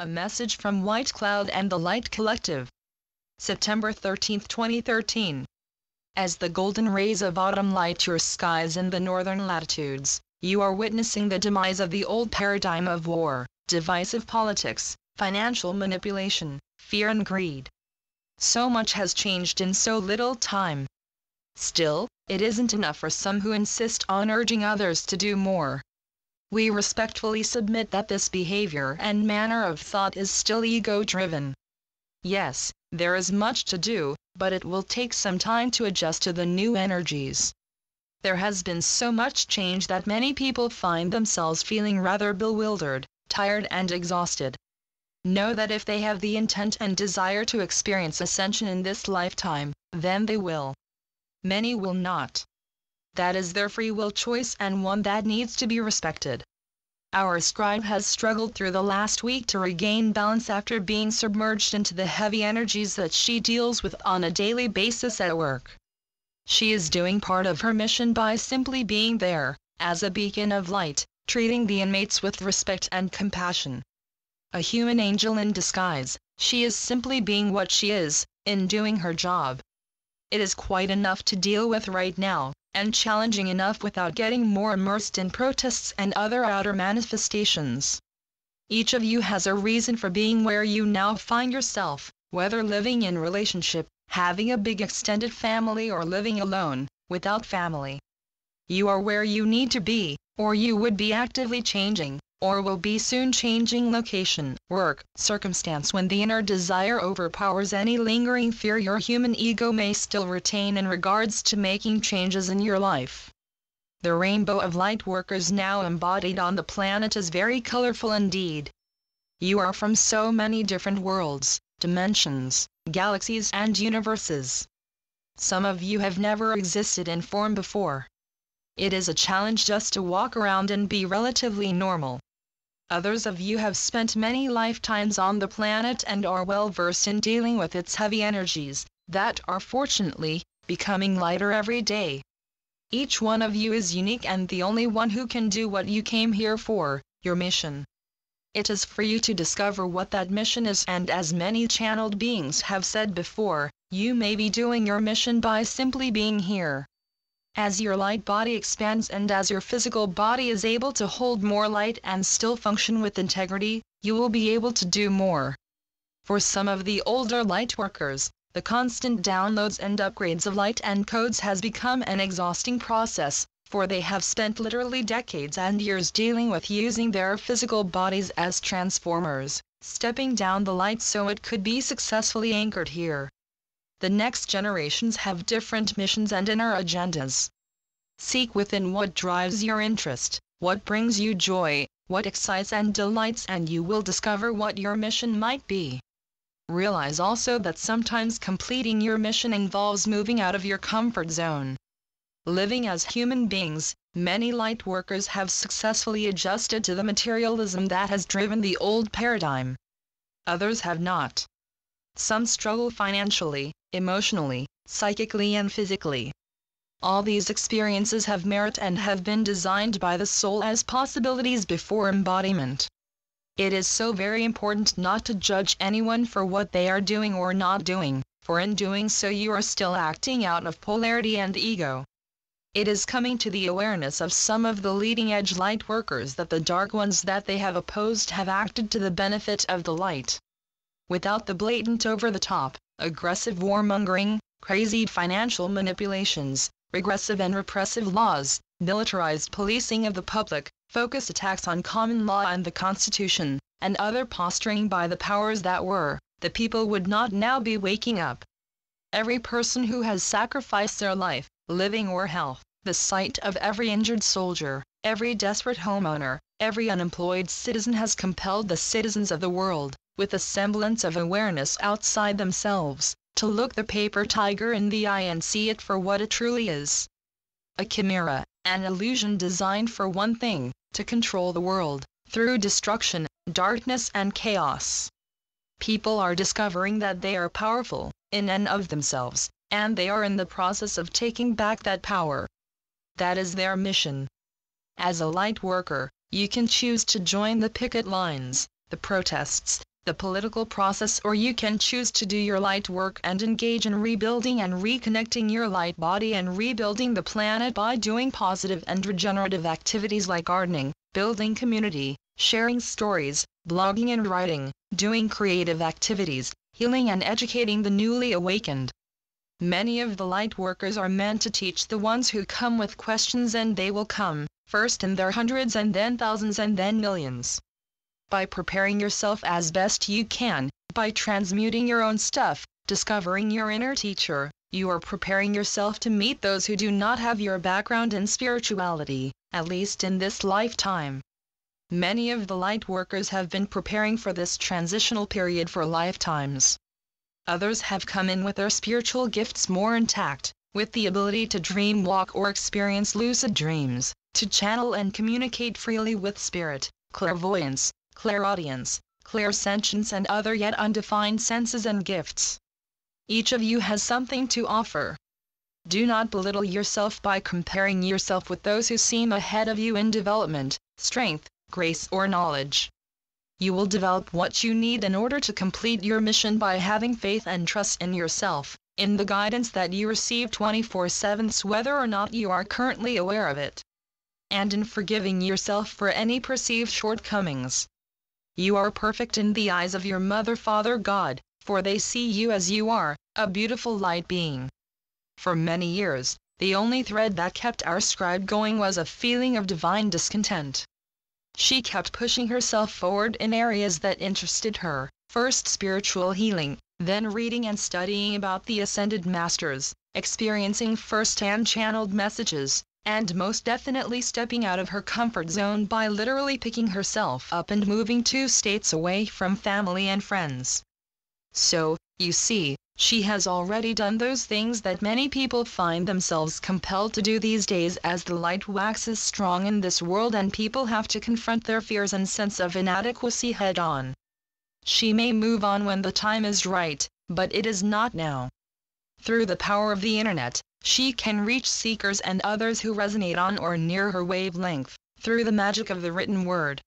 A message from White Cloud and the Light Collective. September 13, 2013. As the golden rays of autumn light your skies in the northern latitudes, you are witnessing the demise of the old paradigm of war, divisive politics, financial manipulation, fear and greed. So much has changed in so little time. Still, it isn't enough for some who insist on urging others to do more. We respectfully submit that this behavior and manner of thought is still ego-driven. Yes, there is much to do, but it will take some time to adjust to the new energies. There has been so much change that many people find themselves feeling rather bewildered, tired and exhausted. Know that if they have the intent and desire to experience ascension in this lifetime, then they will. Many will not. That is their free will choice and one that needs to be respected. Our scribe has struggled through the last week to regain balance after being submerged into the heavy energies that she deals with on a daily basis at work. She is doing part of her mission by simply being there, as a beacon of light, treating the inmates with respect and compassion. A human angel in disguise, she is simply being what she is, in doing her job. It is quite enough to deal with right now, and challenging enough without getting more immersed in protests and other outer manifestations. Each of you has a reason for being where you now find yourself, whether living in relationship, having a big extended family or living alone, without family. You are where you need to be, or you would be actively changing, or will be soon changing location, work, circumstance when the inner desire overpowers any lingering fear your human ego may still retain in regards to making changes in your life. The rainbow of light workers now embodied on the planet is very colorful indeed. You are from so many different worlds, dimensions, galaxies and universes. Some of you have never existed in form before. It is a challenge just to walk around and be relatively normal. Others of you have spent many lifetimes on the planet and are well versed in dealing with its heavy energies, that are fortunately, becoming lighter every day. Each one of you is unique and the only one who can do what you came here for, your mission. It is for you to discover what that mission is and as many channeled beings have said before, you may be doing your mission by simply being here. As your light body expands and as your physical body is able to hold more light and still function with integrity, you will be able to do more. For some of the older light workers, the constant downloads and upgrades of light and codes has become an exhausting process, for they have spent literally decades and years dealing with using their physical bodies as transformers, stepping down the light so it could be successfully anchored here the next generations have different missions and inner agendas. Seek within what drives your interest, what brings you joy, what excites and delights and you will discover what your mission might be. Realize also that sometimes completing your mission involves moving out of your comfort zone. Living as human beings, many light workers have successfully adjusted to the materialism that has driven the old paradigm. Others have not. Some struggle financially, emotionally, psychically and physically. All these experiences have merit and have been designed by the soul as possibilities before embodiment. It is so very important not to judge anyone for what they are doing or not doing, for in doing so you are still acting out of polarity and ego. It is coming to the awareness of some of the leading edge light workers that the dark ones that they have opposed have acted to the benefit of the light without the blatant over-the-top, aggressive warmongering, crazy financial manipulations, regressive and repressive laws, militarized policing of the public, focused attacks on common law and the Constitution, and other posturing by the powers that were, the people would not now be waking up. Every person who has sacrificed their life, living or health, the sight of every injured soldier, every desperate homeowner, every unemployed citizen has compelled the citizens of the world, with a semblance of awareness outside themselves, to look the paper tiger in the eye and see it for what it truly is. A chimera, an illusion designed for one thing, to control the world, through destruction, darkness and chaos. People are discovering that they are powerful, in and of themselves, and they are in the process of taking back that power. That is their mission. As a light worker, you can choose to join the picket lines, the protests, the political process or you can choose to do your light work and engage in rebuilding and reconnecting your light body and rebuilding the planet by doing positive and regenerative activities like gardening, building community, sharing stories, blogging and writing, doing creative activities, healing and educating the newly awakened. Many of the light workers are meant to teach the ones who come with questions and they will come, first in their hundreds and then thousands and then millions by preparing yourself as best you can, by transmuting your own stuff, discovering your inner teacher, you are preparing yourself to meet those who do not have your background in spirituality, at least in this lifetime. Many of the light workers have been preparing for this transitional period for lifetimes. Others have come in with their spiritual gifts more intact, with the ability to dream walk or experience lucid dreams, to channel and communicate freely with spirit, clairvoyance, clairaudience, clairsentience and other yet undefined senses and gifts. Each of you has something to offer. Do not belittle yourself by comparing yourself with those who seem ahead of you in development, strength, grace or knowledge. You will develop what you need in order to complete your mission by having faith and trust in yourself, in the guidance that you receive 24-7 whether or not you are currently aware of it. And in forgiving yourself for any perceived shortcomings. You are perfect in the eyes of your Mother Father God, for they see you as you are, a beautiful light being. For many years, the only thread that kept our scribe going was a feeling of divine discontent. She kept pushing herself forward in areas that interested her, first spiritual healing, then reading and studying about the ascended masters, experiencing first-hand channeled messages, and most definitely stepping out of her comfort zone by literally picking herself up and moving two states away from family and friends. So, you see, she has already done those things that many people find themselves compelled to do these days as the light waxes strong in this world and people have to confront their fears and sense of inadequacy head on. She may move on when the time is right, but it is not now. Through the power of the internet, she can reach seekers and others who resonate on or near her wavelength, through the magic of the written word.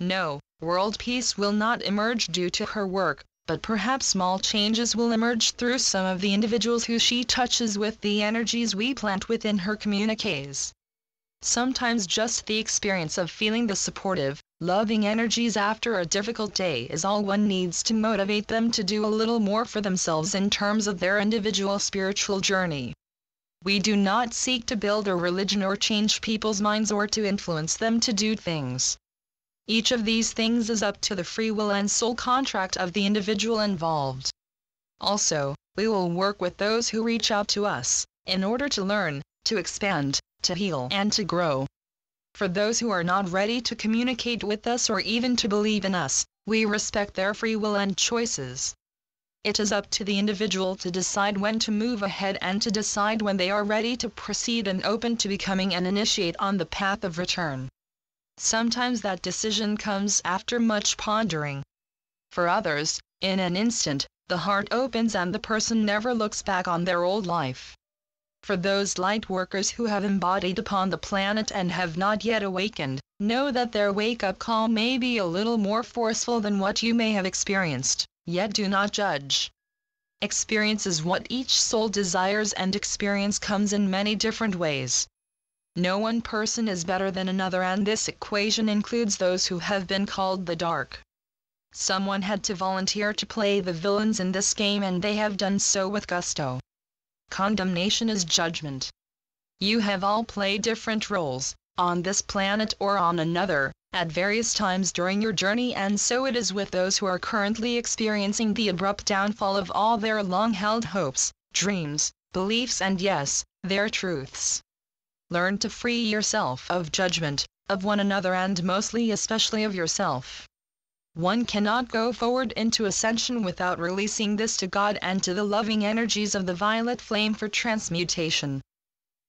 No, world peace will not emerge due to her work, but perhaps small changes will emerge through some of the individuals who she touches with the energies we plant within her communiques. Sometimes just the experience of feeling the supportive, loving energies after a difficult day is all one needs to motivate them to do a little more for themselves in terms of their individual spiritual journey. We do not seek to build a religion or change people's minds or to influence them to do things. Each of these things is up to the free will and soul contract of the individual involved. Also, we will work with those who reach out to us, in order to learn, to expand, to heal and to grow. For those who are not ready to communicate with us or even to believe in us, we respect their free will and choices. It is up to the individual to decide when to move ahead and to decide when they are ready to proceed and open to becoming an initiate on the path of return. Sometimes that decision comes after much pondering. For others, in an instant, the heart opens and the person never looks back on their old life. For those light workers who have embodied upon the planet and have not yet awakened, know that their wake-up call may be a little more forceful than what you may have experienced yet do not judge. Experience is what each soul desires and experience comes in many different ways. No one person is better than another and this equation includes those who have been called the dark. Someone had to volunteer to play the villains in this game and they have done so with gusto. Condemnation is judgment. You have all played different roles, on this planet or on another, at various times during your journey and so it is with those who are currently experiencing the abrupt downfall of all their long-held hopes, dreams, beliefs and yes, their truths. Learn to free yourself of judgment, of one another and mostly especially of yourself. One cannot go forward into ascension without releasing this to God and to the loving energies of the violet flame for transmutation.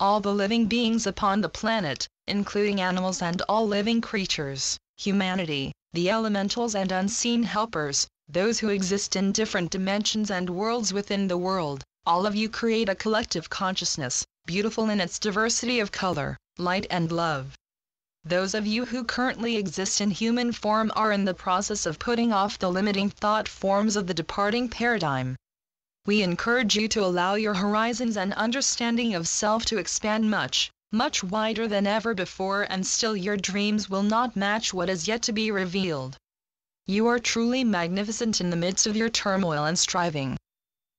All the living beings upon the planet, including animals and all living creatures, humanity, the elementals and unseen helpers, those who exist in different dimensions and worlds within the world, all of you create a collective consciousness, beautiful in its diversity of color, light and love. those of you who currently exist in human form are in the process of putting off the limiting thought forms of the departing paradigm. We encourage you to allow your horizons and understanding of self to expand much, much wider than ever before and still your dreams will not match what is yet to be revealed. You are truly magnificent in the midst of your turmoil and striving.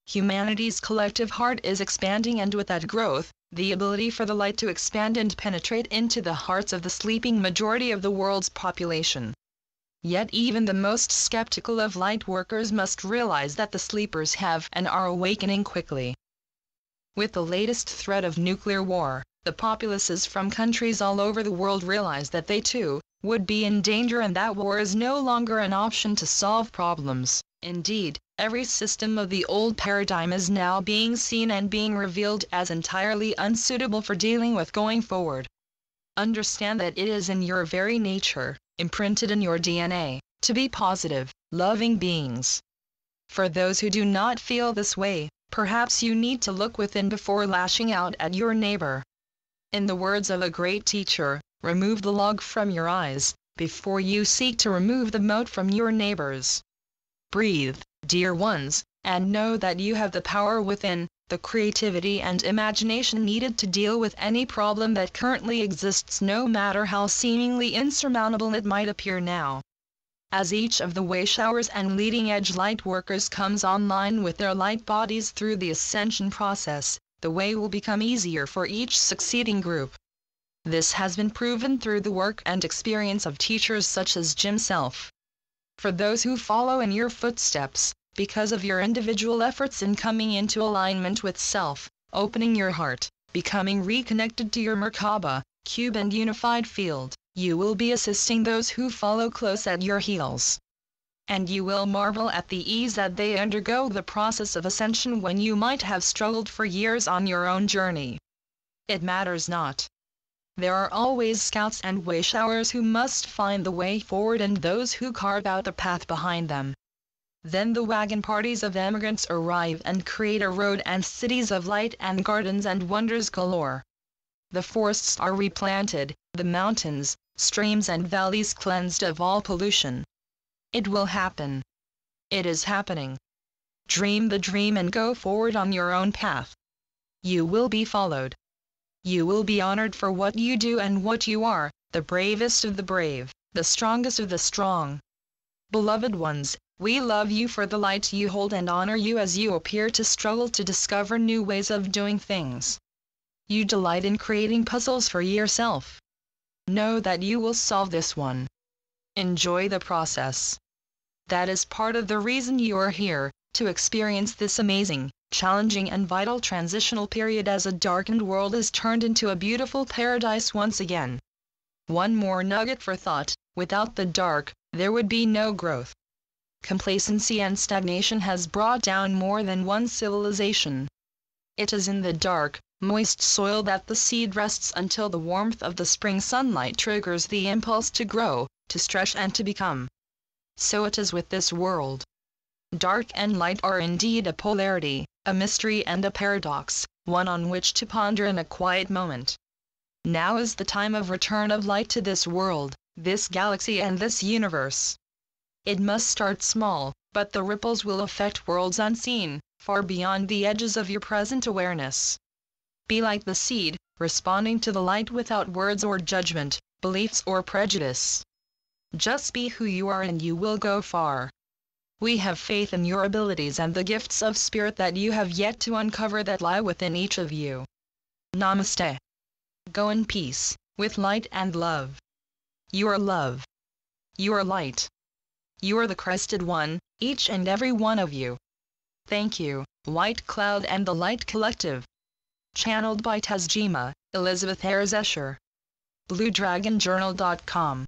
Humanity's collective heart is expanding and with that growth, the ability for the light to expand and penetrate into the hearts of the sleeping majority of the world's population. Yet even the most skeptical of light workers must realize that the sleepers have and are awakening quickly. With the latest threat of nuclear war, the populaces from countries all over the world realize that they too would be in danger and that war is no longer an option to solve problems. Indeed, every system of the old paradigm is now being seen and being revealed as entirely unsuitable for dealing with going forward. Understand that it is in your very nature, imprinted in your DNA, to be positive, loving beings. For those who do not feel this way, perhaps you need to look within before lashing out at your neighbor. In the words of a great teacher, remove the log from your eyes, before you seek to remove the mote from your neighbors. Breathe, dear ones, and know that you have the power within, the creativity and imagination needed to deal with any problem that currently exists no matter how seemingly insurmountable it might appear now. As each of the way showers and leading edge light workers comes online with their light bodies through the ascension process, the way will become easier for each succeeding group. This has been proven through the work and experience of teachers such as Jim Self for those who follow in your footsteps, because of your individual efforts in coming into alignment with self, opening your heart, becoming reconnected to your Merkaba, cube and unified field, you will be assisting those who follow close at your heels. And you will marvel at the ease that they undergo the process of ascension when you might have struggled for years on your own journey. It matters not. There are always scouts and wayshowers who must find the way forward and those who carve out the path behind them. Then the wagon parties of emigrants arrive and create a road and cities of light and gardens and wonders galore. The forests are replanted, the mountains, streams and valleys cleansed of all pollution. It will happen. It is happening. Dream the dream and go forward on your own path. You will be followed. You will be honored for what you do and what you are, the bravest of the brave, the strongest of the strong. Beloved ones, we love you for the light you hold and honor you as you appear to struggle to discover new ways of doing things. You delight in creating puzzles for yourself. Know that you will solve this one. Enjoy the process. That is part of the reason you are here, to experience this amazing, challenging and vital transitional period as a darkened world is turned into a beautiful paradise once again. One more nugget for thought, without the dark, there would be no growth. Complacency and stagnation has brought down more than one civilization. It is in the dark, moist soil that the seed rests until the warmth of the spring sunlight triggers the impulse to grow, to stretch and to become. So it is with this world. Dark and light are indeed a polarity, a mystery and a paradox, one on which to ponder in a quiet moment. Now is the time of return of light to this world, this galaxy and this universe. It must start small, but the ripples will affect worlds unseen, far beyond the edges of your present awareness. Be like the seed, responding to the light without words or judgment, beliefs or prejudice. Just be who you are and you will go far. We have faith in your abilities and the gifts of spirit that you have yet to uncover that lie within each of you. Namaste. Go in peace, with light and love. You are love. You are light. You are the Christed one, each and every one of you. Thank you, White Cloud and the Light Collective. Channeled by Tazjima, Elizabeth Ayres Escher. BlueDragonJournal.com